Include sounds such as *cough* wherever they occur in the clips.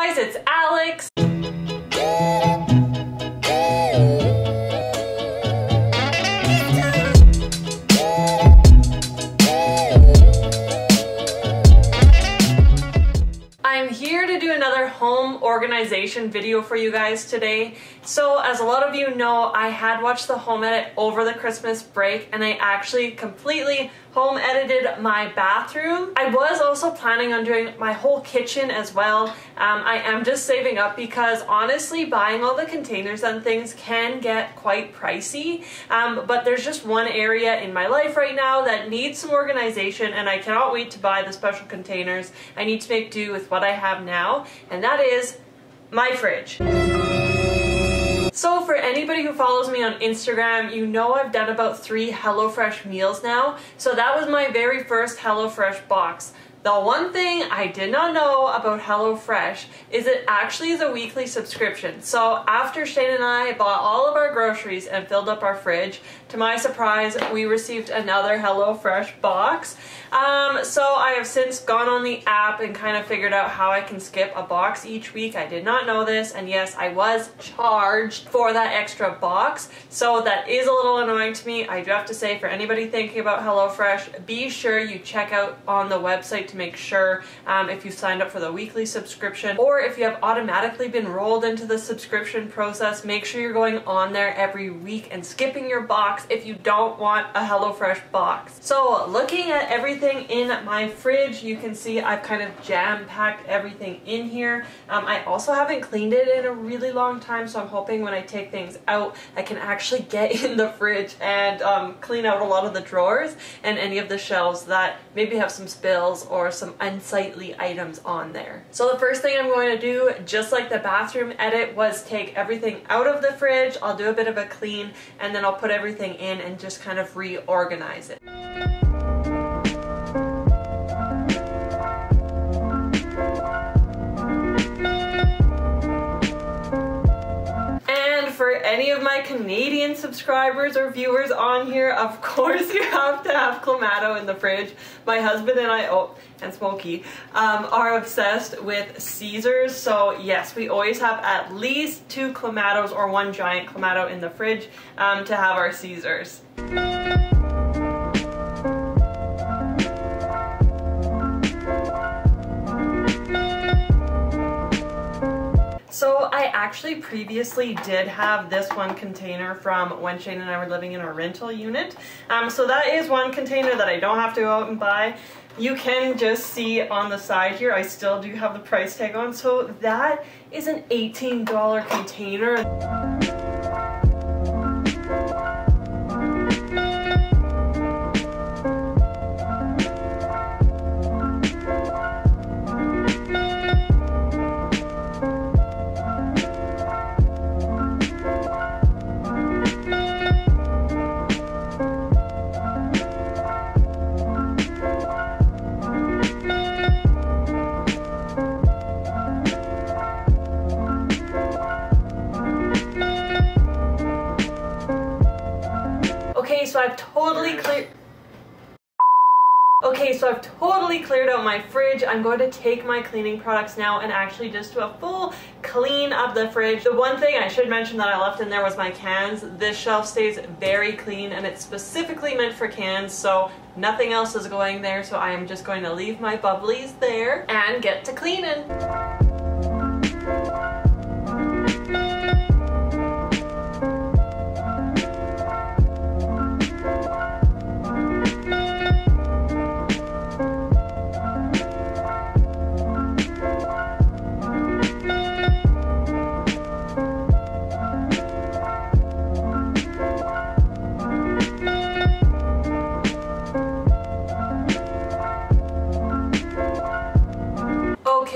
guys, it's Alex. Organization video for you guys today. So as a lot of you know, I had watched the home edit over the Christmas break and I actually completely home edited my bathroom. I was also planning on doing my whole kitchen as well. Um, I am just saving up because honestly buying all the containers and things can get quite pricey. Um, but there's just one area in my life right now that needs some organization and I cannot wait to buy the special containers. I need to make do with what I have now and that is my fridge. So for anybody who follows me on Instagram, you know I've done about three HelloFresh meals now. So that was my very first HelloFresh box. The one thing I did not know about HelloFresh is it actually is a weekly subscription. So after Shane and I bought all of our groceries and filled up our fridge, to my surprise, we received another HelloFresh box. Um, so I have since gone on the app and kind of figured out how I can skip a box each week. I did not know this, and yes, I was charged for that extra box. So that is a little annoying to me. I do have to say, for anybody thinking about HelloFresh, be sure you check out on the website to make sure um, if you signed up for the weekly subscription or if you have automatically been rolled into the subscription process, make sure you're going on there every week and skipping your box if you don't want a HelloFresh box. So looking at everything in my fridge, you can see I've kind of jam-packed everything in here. Um, I also haven't cleaned it in a really long time, so I'm hoping when I take things out, I can actually get *laughs* in the fridge and um, clean out a lot of the drawers and any of the shelves that maybe have some spills or or some unsightly items on there. So the first thing I'm going to do, just like the bathroom edit, was take everything out of the fridge, I'll do a bit of a clean, and then I'll put everything in and just kind of reorganize it. Of my Canadian subscribers or viewers on here, of *laughs* course you have to have Clamato in the fridge. My husband and I, oh, and Smokey, um, are obsessed with Caesars. So yes, we always have at least two Clamatos or one giant Clamato in the fridge um, to have our Caesars. So I actually previously did have this one container from when Shane and I were living in our rental unit. Um, so that is one container that I don't have to go out and buy. You can just see on the side here, I still do have the price tag on. So that is an $18 container. So I've totally cleared... Okay, so I've totally cleared out my fridge. I'm going to take my cleaning products now and actually just do a full clean of the fridge. The one thing I should mention that I left in there was my cans. This shelf stays very clean and it's specifically meant for cans, so nothing else is going there. So I am just going to leave my bubblies there and get to cleaning.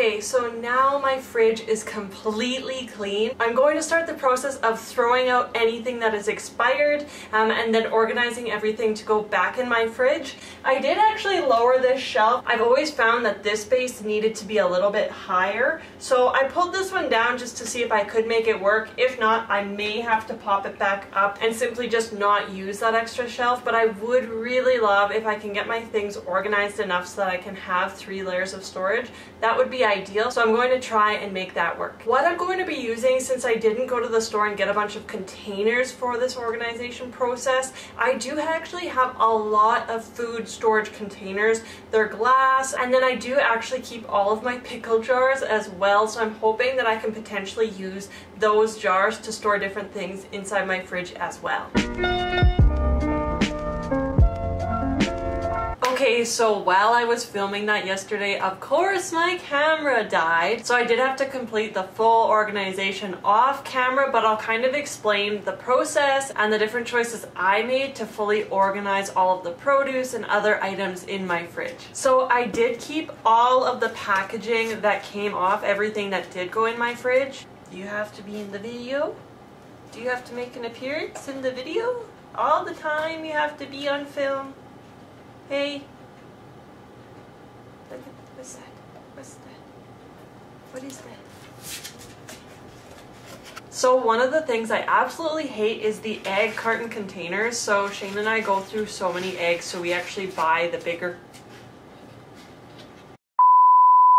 Okay, so now my fridge is completely clean. I'm going to start the process of throwing out anything that is expired um, and then organizing everything to go back in my fridge. I did actually lower this shelf. I've always found that this space needed to be a little bit higher, so I pulled this one down just to see if I could make it work. If not, I may have to pop it back up and simply just not use that extra shelf, but I would really love if I can get my things organized enough so that I can have three layers of storage. That would be ideal. So I'm going to try and make that work. What I'm going to be using, since I didn't go to the store and get a bunch of containers for this organization process, I do actually have a lot of food storage containers. They're glass, and then I do actually keep all of my pickle jars as well, so I'm hoping that I can potentially use those jars to store different things inside my fridge as well. So while I was filming that yesterday, of course my camera died. So I did have to complete the full organization off camera, but I'll kind of explain the process and the different choices I made to fully organize all of the produce and other items in my fridge. So I did keep all of the packaging that came off everything that did go in my fridge. Do you have to be in the video? Do you have to make an appearance in the video? All the time you have to be on film? Hey. What's that? What's that? What is that? So one of the things I absolutely hate is the egg carton containers. So Shane and I go through so many eggs, so we actually buy the bigger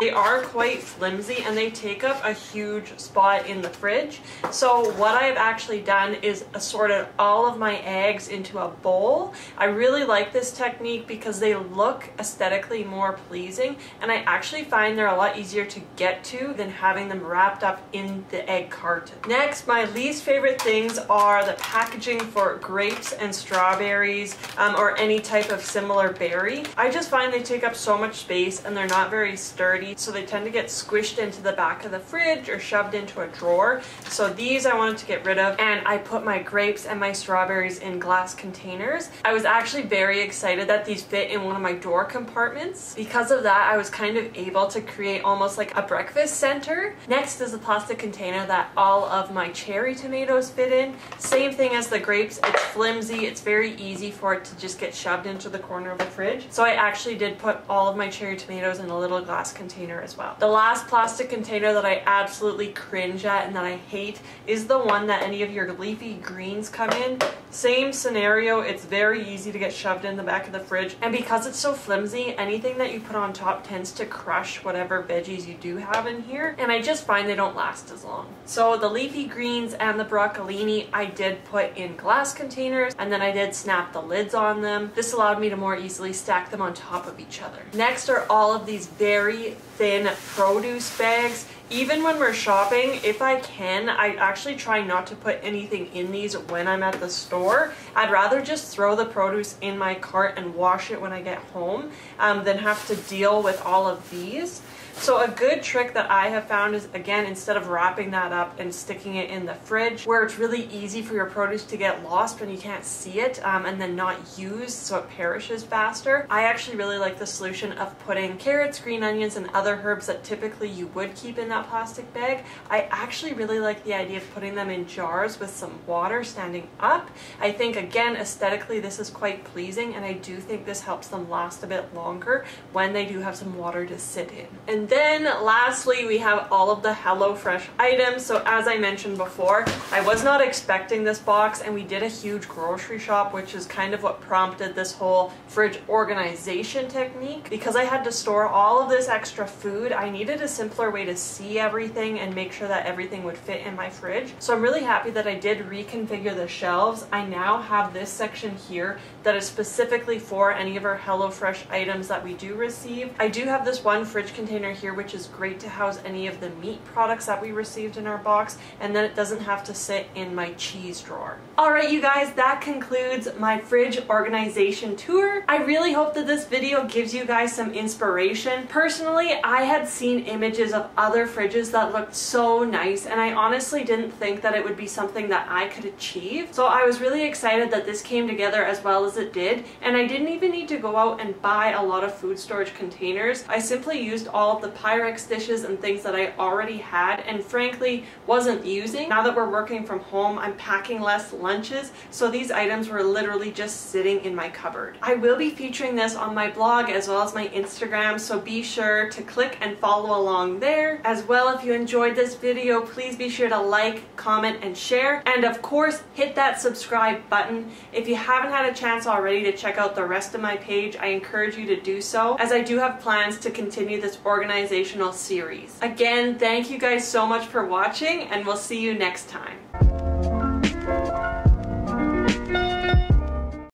they are quite flimsy and they take up a huge spot in the fridge. So what I've actually done is assorted all of my eggs into a bowl. I really like this technique because they look aesthetically more pleasing and I actually find they're a lot easier to get to than having them wrapped up in the egg carton. Next, my least favorite things are the packaging for grapes and strawberries um, or any type of similar berry. I just find they take up so much space and they're not very sturdy so they tend to get squished into the back of the fridge or shoved into a drawer. So these I wanted to get rid of and I put my grapes and my strawberries in glass containers. I was actually very excited that these fit in one of my door compartments. Because of that, I was kind of able to create almost like a breakfast center. Next is a plastic container that all of my cherry tomatoes fit in. Same thing as the grapes, it's flimsy, it's very easy for it to just get shoved into the corner of the fridge. So I actually did put all of my cherry tomatoes in a little glass container container as well. The last plastic container that I absolutely cringe at and that I hate is the one that any of your leafy greens come in. Same scenario, it's very easy to get shoved in the back of the fridge and because it's so flimsy, anything that you put on top tends to crush whatever veggies you do have in here and I just find they don't last as long. So the leafy greens and the broccolini I did put in glass containers and then I did snap the lids on them. This allowed me to more easily stack them on top of each other. Next are all of these very thin produce bags. Even when we're shopping, if I can, I actually try not to put anything in these when I'm at the store. I'd rather just throw the produce in my cart and wash it when I get home um, than have to deal with all of these. So a good trick that I have found is, again, instead of wrapping that up and sticking it in the fridge, where it's really easy for your produce to get lost when you can't see it um, and then not used so it perishes faster, I actually really like the solution of putting carrots, green onions, and other herbs that typically you would keep in that plastic bag. I actually really like the idea of putting them in jars with some water standing up. I think, again, aesthetically this is quite pleasing and I do think this helps them last a bit longer when they do have some water to sit in. And then lastly, we have all of the HelloFresh items. So as I mentioned before, I was not expecting this box and we did a huge grocery shop, which is kind of what prompted this whole fridge organization technique. Because I had to store all of this extra food, I needed a simpler way to see everything and make sure that everything would fit in my fridge. So I'm really happy that I did reconfigure the shelves. I now have this section here that is specifically for any of our HelloFresh items that we do receive. I do have this one fridge container here, which is great to house any of the meat products that we received in our box, and then it doesn't have to sit in my cheese drawer. Alright you guys, that concludes my fridge organization tour. I really hope that this video gives you guys some inspiration. Personally, I had seen images of other fridges that looked so nice, and I honestly didn't think that it would be something that I could achieve. So I was really excited that this came together as well as it did, and I didn't even need to go out and buy a lot of food storage containers. I simply used all the Pyrex dishes and things that I already had and frankly wasn't using. Now that we're working from home, I'm packing less lunches, so these items were literally just sitting in my cupboard. I will be featuring this on my blog as well as my Instagram, so be sure to click and follow along there. As well, if you enjoyed this video, please be sure to like, comment, and share. And of course, hit that subscribe button. If you haven't had a chance already to check out the rest of my page, I encourage you to do so, as I do have plans to continue this organizational series. Again, thank you guys so much for watching and we'll see you next time.